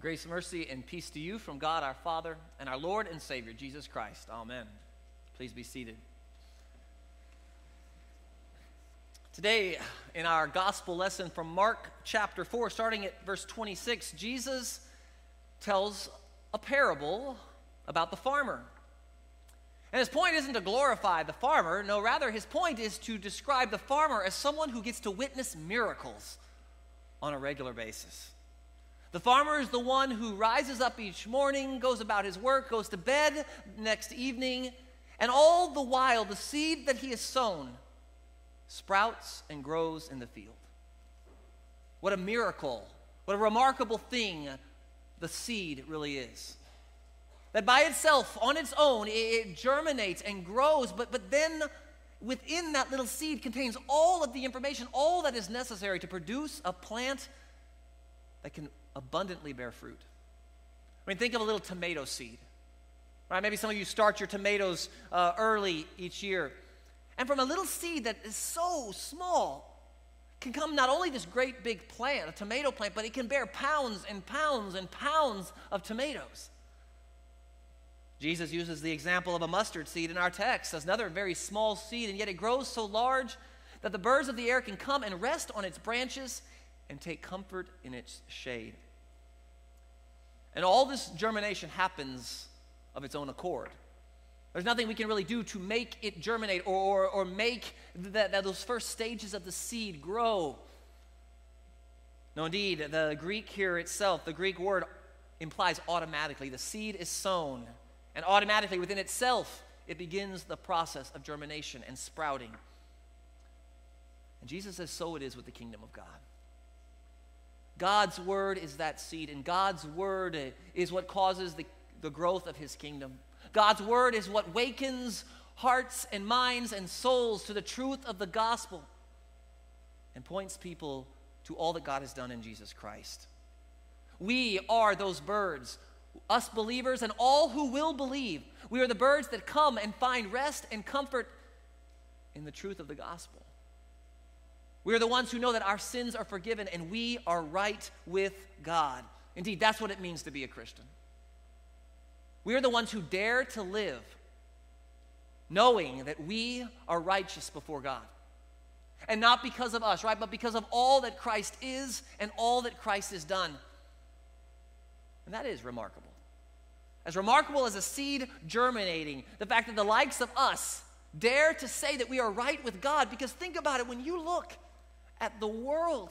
Grace, mercy, and peace to you from God our Father and our Lord and Savior, Jesus Christ. Amen. Please be seated. Today, in our gospel lesson from Mark chapter 4, starting at verse 26, Jesus tells a parable about the farmer. And his point isn't to glorify the farmer, no, rather, his point is to describe the farmer as someone who gets to witness miracles on a regular basis. The farmer is the one who rises up each morning, goes about his work, goes to bed next evening, and all the while the seed that he has sown sprouts and grows in the field. What a miracle, what a remarkable thing the seed really is. That by itself, on its own, it, germinates and grows, but, but then within that little seed contains all of the information, all that is necessary to produce a plant that can abundantly bear fruit. I mean, think of a little tomato seed. Right? Maybe some of you start your tomatoes uh, early each year. And from a little seed that is so small can come not only this great big plant, a tomato plant, but it can bear pounds and pounds and pounds of tomatoes. Jesus uses the example of a mustard seed in our text as another very small seed, and yet it grows so large that the birds of the air can come and rest on its branches and take comfort in its shade. And all this germination happens of its own accord. There's nothing we can really do to make it germinate or, or, or make that, that those first stages of the seed grow. No, indeed, the Greek here itself, the Greek word implies automatically. The seed is sown, and automatically within itself, it begins the process of germination and sprouting. And Jesus says, so it is with the kingdom of God. God's word is that seed, and God's word is what causes the, the growth of his kingdom. God's word is what wakens hearts and minds and souls to the truth of the gospel and points people to all that God has done in Jesus Christ. We are those birds, us believers and all who will believe. We are the birds that come and find rest and comfort in the truth of the gospel. We are the ones who know that our sins are forgiven and we are right with God. Indeed, that's what it means to be a Christian. We are the ones who dare to live knowing that we are righteous before God. And not because of us, right? But because of all that Christ is and all that Christ has done. And that is remarkable. As remarkable as a seed germinating, the fact that the likes of us dare to say that we are right with God, because think about it when you look at the world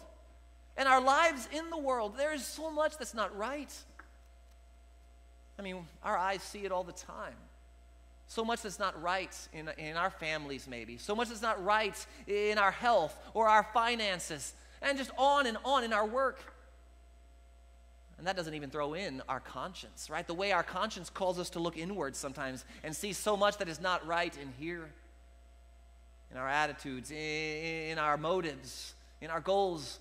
and our lives in the world. There is so much that's not right. I mean, our eyes see it all the time. So much that's not right in, in our families, maybe. So much that's not right in our health or our finances, and just on and on in our work. And that doesn't even throw in our conscience, right? The way our conscience calls us to look inward sometimes and see so much that is not right in here, in our attitudes, in our motives, in our goals.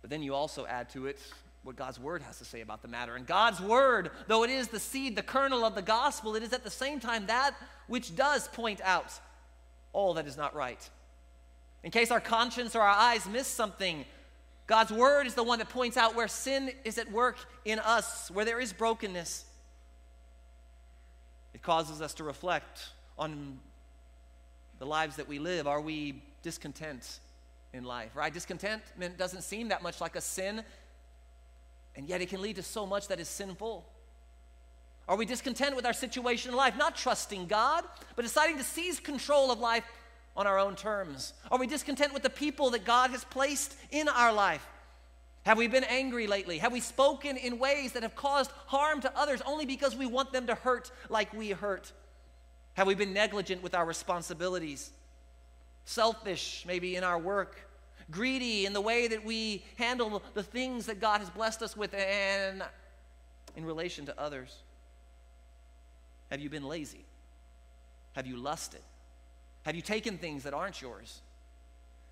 But then you also add to it what God's word has to say about the matter. And God's word, though it is the seed, the kernel of the gospel, it is at the same time that which does point out all that is not right. In case our conscience or our eyes miss something, God's word is the one that points out where sin is at work in us, where there is brokenness. It causes us to reflect on the lives that we live. Are we discontent in life, right? Discontentment doesn't seem that much like a sin, and yet it can lead to so much that is sinful. Are we discontent with our situation in life, not trusting God, but deciding to seize control of life on our own terms? Are we discontent with the people that God has placed in our life? Have we been angry lately? Have we spoken in ways that have caused harm to others only because we want them to hurt like we hurt? Have we been negligent with our responsibilities? selfish maybe in our work, greedy in the way that we handle the things that God has blessed us with, and in relation to others? Have you been lazy? Have you lusted? Have you taken things that aren't yours?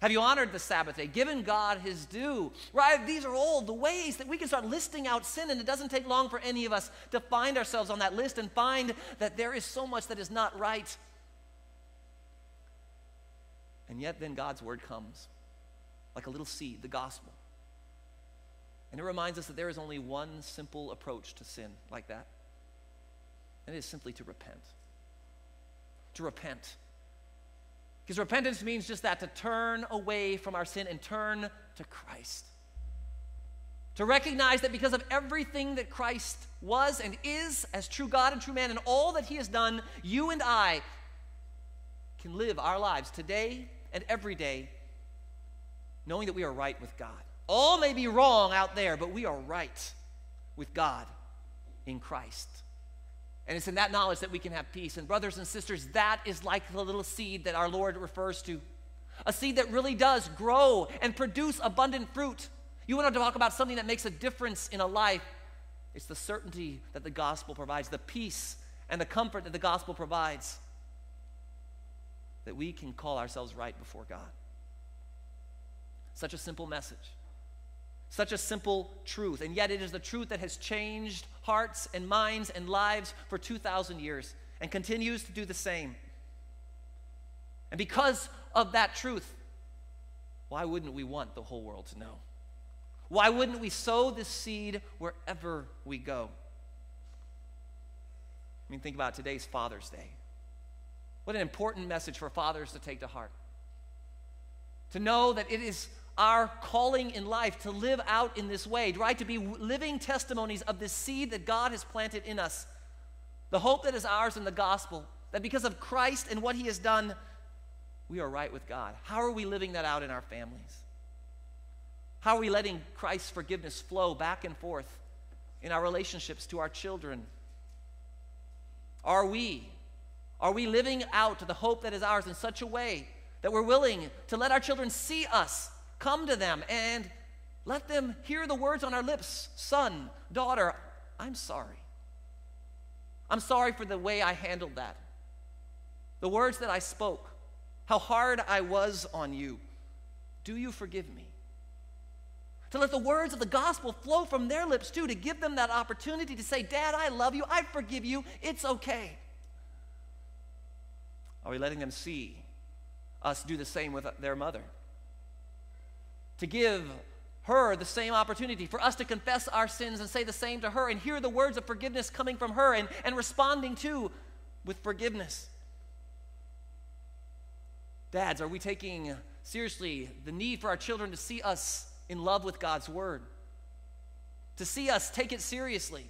Have you honored the Sabbath day, given God his due? Right? These are all the ways that we can start listing out sin, and it doesn't take long for any of us to find ourselves on that list and find that there is so much that is not right and yet, then God's word comes like a little seed, the gospel. And it reminds us that there is only one simple approach to sin like that, and it is simply to repent. To repent. Because repentance means just that to turn away from our sin and turn to Christ. To recognize that because of everything that Christ was and is as true God and true man and all that he has done, you and I can live our lives today and every day knowing that we are right with God. All may be wrong out there, but we are right with God in Christ. And it's in that knowledge that we can have peace. And, brothers and sisters, that is like the little seed that our Lord refers to a seed that really does grow and produce abundant fruit. You want to talk about something that makes a difference in a life? It's the certainty that the gospel provides, the peace and the comfort that the gospel provides, that we can call ourselves right before God. Such a simple message. Such a simple truth. And yet, it is the truth that has changed hearts and minds and lives for 2,000 years and continues to do the same. And because of that truth, why wouldn't we want the whole world to know? Why wouldn't we sow this seed wherever we go? I mean, think about today's Father's Day. What an important message for fathers to take to heart. To know that it is our calling in life to live out in this way, right? To be living testimonies of this seed that God has planted in us. The hope that is ours in the gospel, that because of Christ and what he has done, we are right with God. How are we living that out in our families? How are we letting Christ's forgiveness flow back and forth in our relationships to our children? Are we are we living out the hope that is ours in such a way that we're willing to let our children see us come to them and let them hear the words on our lips Son, daughter, I'm sorry. I'm sorry for the way I handled that. The words that I spoke, how hard I was on you. Do you forgive me? To let the words of the gospel flow from their lips too, to give them that opportunity to say, Dad, I love you, I forgive you, it's okay. Are we letting them see us do the same with their mother? To give her the same opportunity for us to confess our sins and say the same to her and hear the words of forgiveness coming from her and, and responding to with forgiveness. Dads, are we taking seriously the need for our children to see us in love with God's word? To see us take it seriously?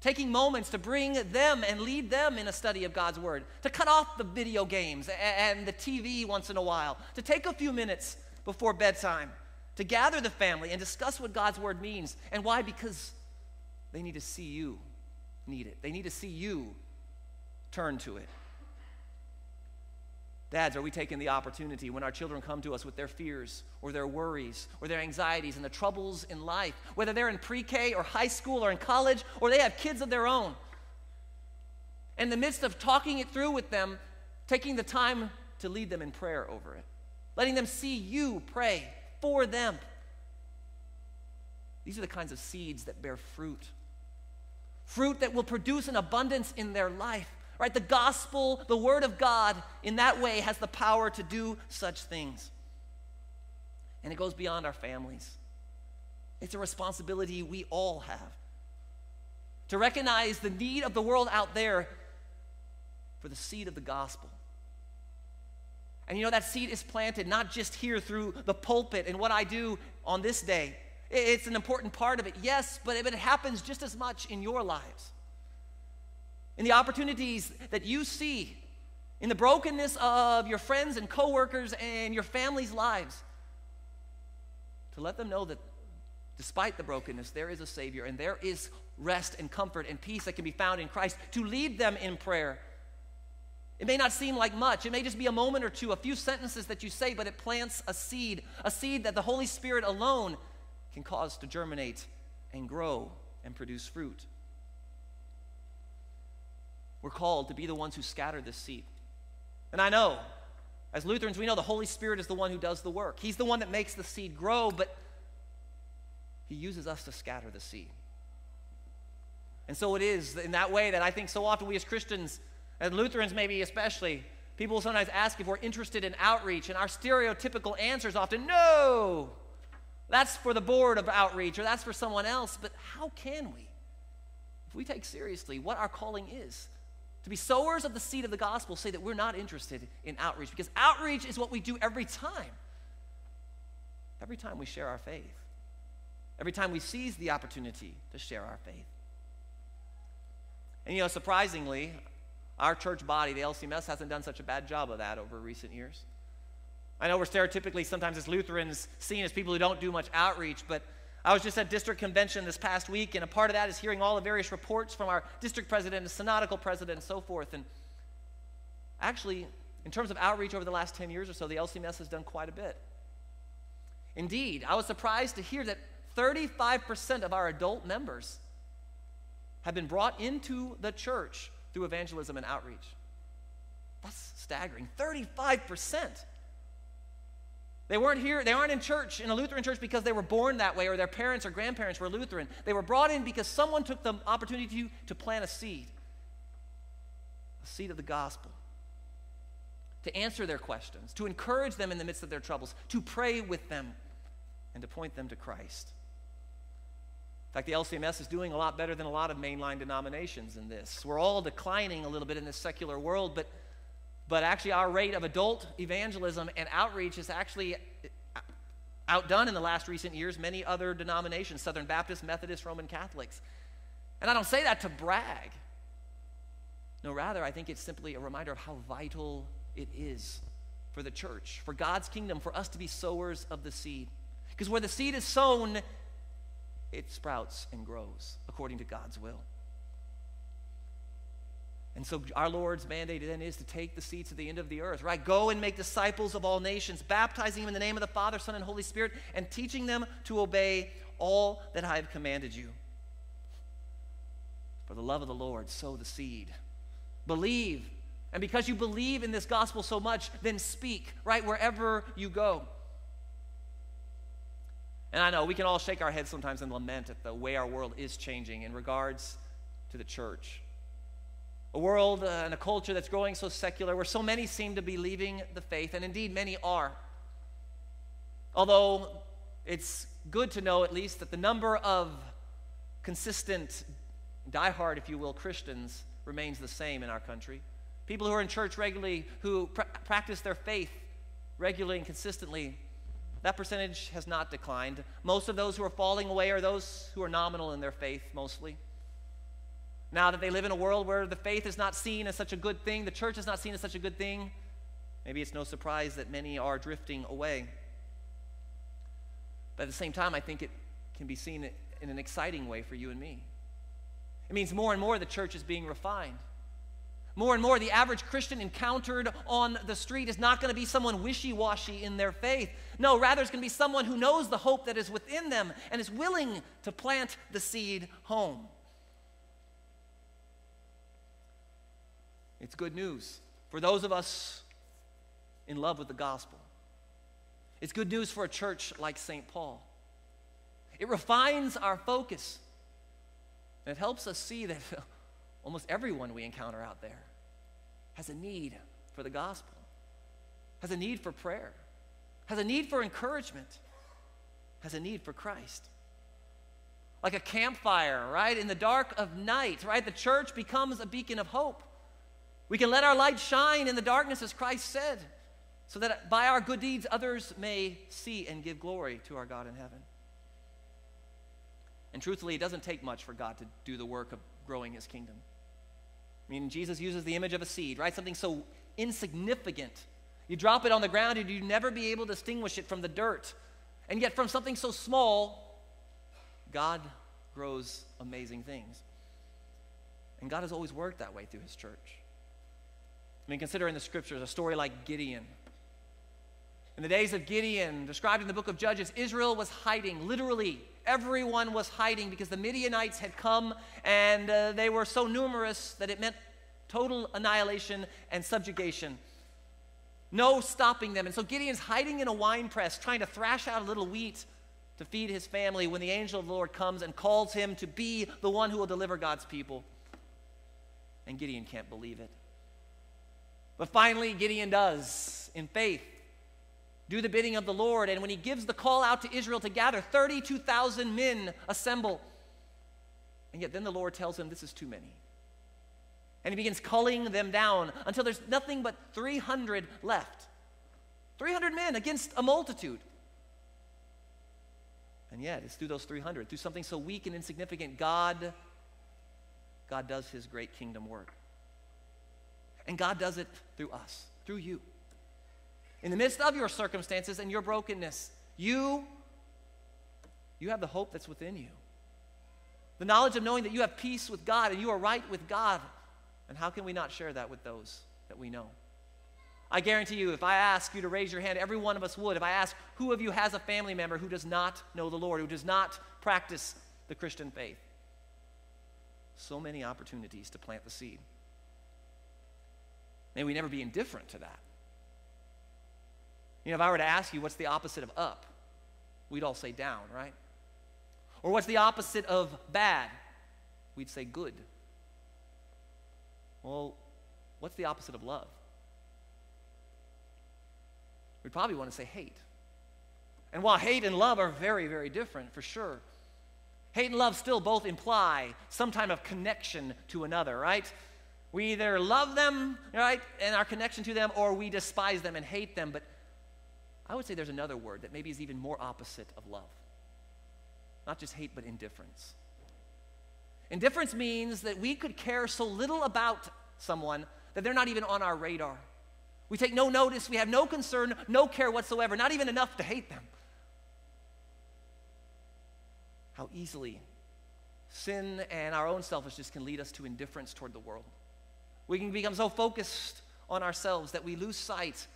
Taking moments to bring them and lead them in a study of God's word, to cut off the video games and the TV once in a while, to take a few minutes before bedtime to gather the family and discuss what God's word means. And why? Because they need to see you need it. They need to see you turn to it. Dads, are we taking the opportunity when our children come to us with their fears or their worries or their anxieties and the troubles in life, whether they're in pre K or high school or in college or they have kids of their own? In the midst of talking it through with them, taking the time to lead them in prayer over it letting them see you pray for them. These are the kinds of seeds that bear fruit. Fruit that will produce an abundance in their life. Right? The gospel, the word of God, in that way has the power to do such things. And it goes beyond our families. It's a responsibility we all have to recognize the need of the world out there for the seed of the gospel and you know, that seed is planted not just here through the pulpit and what I do on this day. It's an important part of it, yes, but it happens just as much in your lives. In the opportunities that you see, in the brokenness of your friends and coworkers and your family's lives, to let them know that despite the brokenness, there is a Savior and there is rest and comfort and peace that can be found in Christ, to lead them in prayer it may not seem like much. It may just be a moment or two, a few sentences that you say, but it plants a seed, a seed that the Holy Spirit alone can cause to germinate and grow and produce fruit. We're called to be the ones who scatter this seed. And I know, as Lutherans, we know the Holy Spirit is the one who does the work. He's the one that makes the seed grow, but He uses us to scatter the seed. And so it is in that way that I think so often we as Christians and Lutherans, maybe especially, people sometimes ask if we're interested in outreach, and our stereotypical answer is often no. That's for the board of outreach or that's for someone else. But how can we, if we take seriously what our calling is, to be sowers of the seed of the gospel, say that we're not interested in outreach? Because outreach is what we do every time. Every time we share our faith, every time we seize the opportunity to share our faith. And you know, surprisingly, our church body, the LCMS, hasn't done such a bad job of that over recent years. I know we're stereotypically sometimes as Lutherans seen as people who don't do much outreach, but I was just at district convention this past week, and a part of that is hearing all the various reports from our district president and synodical president and so forth. And actually, in terms of outreach over the last 10 years or so, the LCMS has done quite a bit. Indeed, I was surprised to hear that 35% of our adult members have been brought into the church through evangelism and outreach. That's staggering. 35%. They weren't here, they aren't in church, in a Lutheran church, because they were born that way or their parents or grandparents were Lutheran. They were brought in because someone took the opportunity to, to plant a seed, a seed of the gospel, to answer their questions, to encourage them in the midst of their troubles, to pray with them, and to point them to Christ. Fact, the LCMS is doing a lot better than a lot of mainline denominations in this. We're all declining a little bit in this secular world, but but actually, our rate of adult evangelism and outreach is actually uh, outdone in the last recent years many other denominations Southern Baptist, Methodist, Roman Catholics. And I don't say that to brag. No, rather, I think it's simply a reminder of how vital it is for the church, for God's kingdom, for us to be sowers of the seed. Because where the seed is sown, it sprouts and grows according to God's will. And so our Lord's mandate then is to take the seed to the end of the earth, right? Go and make disciples of all nations, baptizing them in the name of the Father, Son, and Holy Spirit, and teaching them to obey all that I have commanded you. For the love of the Lord, sow the seed. Believe. And because you believe in this gospel so much, then speak, right, wherever you go. And I know we can all shake our heads sometimes and lament at the way our world is changing in regards to the church a world uh, and a culture that's growing so secular, where so many seem to be leaving the faith, and indeed many are. Although it's good to know, at least, that the number of consistent, diehard, if you will, Christians remains the same in our country. People who are in church regularly, who pr- practice their faith regularly and consistently, that percentage has not declined. Most of those who are falling away are those who are nominal in their faith, mostly. Now that they live in a world where the faith is not seen as such a good thing, the church is not seen as such a good thing, maybe it's no surprise that many are drifting away. But at the same time, I think it can be seen in an exciting way for you and me. It means more and more the church is being refined. More and more, the average Christian encountered on the street is not going to be someone wishy washy in their faith. No, rather, it's going to be someone who knows the hope that is within them and is willing to plant the seed home. It's good news for those of us in love with the gospel. It's good news for a church like St. Paul. It refines our focus, and it helps us see that almost everyone we encounter out there has a need for the gospel, has a need for prayer, has a need for encouragement, has a need for Christ. Like a campfire, right? In the dark of night, right? The church becomes a beacon of hope. We can let our light shine in the darkness, as Christ said, so that by our good deeds others may see and give glory to our God in heaven. And truthfully, it doesn't take much for God to do the work of growing his kingdom. I mean, Jesus uses the image of a seed, right? Something so insignificant. You drop it on the ground and you never be able to distinguish it from the dirt. And yet, from something so small, God grows amazing things. And God has always worked that way through his church. I mean, consider in the scriptures a story like Gideon. In the days of Gideon, described in the book of Judges, Israel was hiding. Literally, everyone was hiding because the Midianites had come and uh, they were so numerous that it meant total annihilation and subjugation. No stopping them. And so Gideon's hiding in a wine press, trying to thrash out a little wheat to feed his family when the angel of the Lord comes and calls him to be the one who will deliver God's people. And Gideon can't believe it. But finally, Gideon does in faith. Do the bidding of the Lord. And when he gives the call out to Israel to gather, 32,000 men assemble. And yet then the Lord tells him, This is too many. And he begins culling them down until there's nothing but 300 left. 300 men against a multitude. And yet, it's through those 300, through something so weak and insignificant, God, God does his great kingdom work. And God does it through us, through you. In the midst of your circumstances and your brokenness, you, you have the hope that's within you. The knowledge of knowing that you have peace with God and you are right with God and how can we not share that with those that we know? I guarantee you, if I ask you to raise your hand, every one of us would. If I ask who of you has a family member who does not know the Lord, who does not practice the Christian faith, so many opportunities to plant the seed. May we never be indifferent to that. You know, if I were to ask you what's the opposite of up, we'd all say down, right? Or what's the opposite of bad? We'd say good. Well, what's the opposite of love? We'd probably want to say hate. And while hate and love are very, very different, for sure, hate and love still both imply some type of connection to another, right? We either love them, right, and our connection to them, or we despise them and hate them. But I would say there's another word that maybe is even more opposite of love. Not just hate, but indifference. Indifference means that we could care so little about someone that they're not even on our radar. We take no notice, we have no concern, no care whatsoever, not even enough to hate them. How easily sin and our own selfishness can lead us to indifference toward the world. We can become so focused on ourselves that we lose sight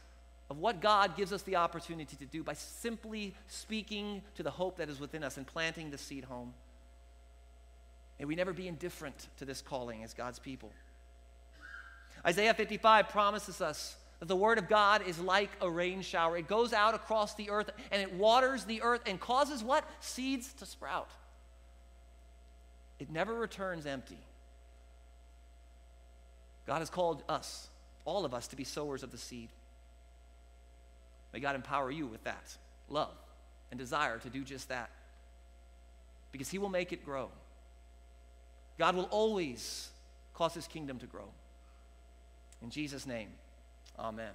of what God gives us the opportunity to do by simply speaking to the hope that is within us and planting the seed home. May we never be indifferent to this calling as God's people. Isaiah 55 promises us that the Word of God is like a rain shower. It goes out across the earth and it waters the earth and causes what? Seeds to sprout. It never returns empty. God has called us, all of us, to be sowers of the seed. May God empower you with that love and desire to do just that because He will make it grow. God will always cause his kingdom to grow. In Jesus' name, amen.